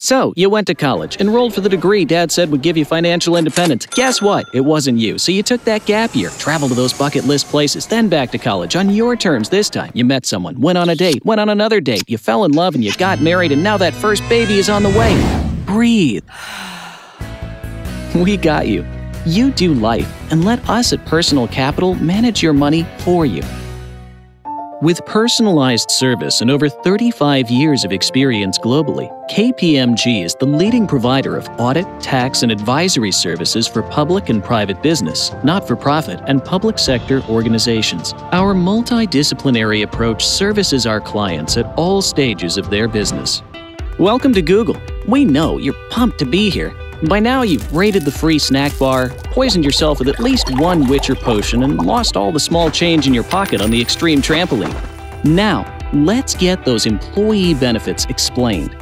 So, you went to college, enrolled for the degree dad said would give you financial independence. Guess what? It wasn't you. So, you took that gap year, traveled to those bucket list places, then back to college on your terms this time. You met someone, went on a date, went on another date, you fell in love, and you got married, and now that first baby is on the way. Breathe. We got you. You do life, and let us at Personal Capital manage your money for you. With personalized service and over 35 years of experience globally, KPMG is the leading provider of audit, tax, and advisory services for public and private business, not for profit, and public sector organizations. Our multidisciplinary approach services our clients at all stages of their business. Welcome to Google. We know you're pumped to be here. By now, you've raided the free snack bar, poisoned yourself with at least one Witcher potion, and lost all the small change in your pocket on the extreme trampoline. Now, let's get those employee benefits explained.